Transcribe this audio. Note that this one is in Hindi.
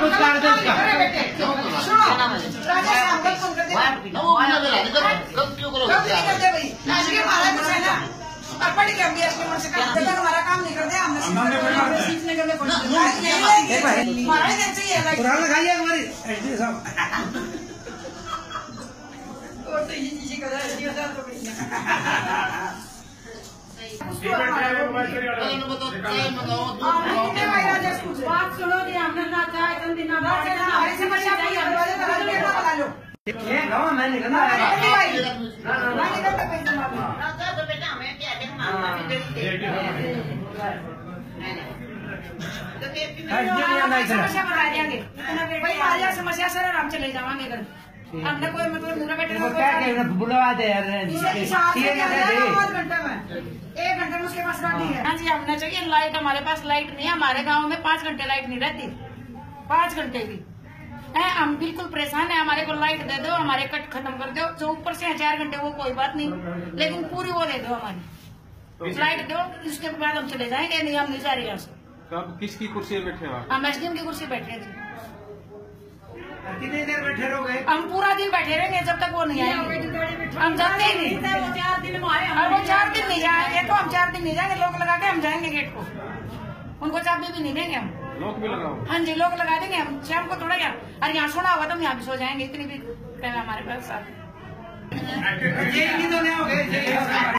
कुछ कर दो गलत क्यों करोगे करते भाई इसलिए हमारा। है काम करते हमारा काम नहीं करते हमने सीखने के लिए कोई नहीं नहीं हमारा ही। चाहिए लाइक गाँव समस्या सर आराम मतलब हमारे पास लाइट नहीं है, हमारे गाँव में पाँच घंटे लाइट नहीं रहती। पाँच घंटे भी है हम बिल्कुल परेशान है हमारे को लाइट दे दो हमारे कट खत्म कर दो जो ऊपर से है चार घंटे वो कोई बात नहीं। लेकिन पूरी वो दे दो हमारी। लाइट दो इसके बाद हम चले जाएँगे नहीं हम नहीं जा रहे यहाँ से। कब किसकी कुर्सी पे बैठे हो हम एसडीएम की कुर्सी बैठे जी। कितनी देर बैठे रहोगे? हम पूरा दिन बैठे रहेंगे जब तक वो नहीं आएँगे। हम जाते ही नहीं। वो चार दिन में आए और वो चार दिन नहीं जाएँगे तो हम चार दिन नहीं जाएँगे लोग लगा के हम जाएँगे गेट को। उनको चाबी भी नहीं देंगे हम। लोग भी लगाओ। हाँ जी लोग लगा देंगे हम। शाम को थोड़ा क्या अरे यहाँ सोना होगा तो हम यहाँ भी सो जाएँगे इतनी भी टाइम हमारे पास साथ तो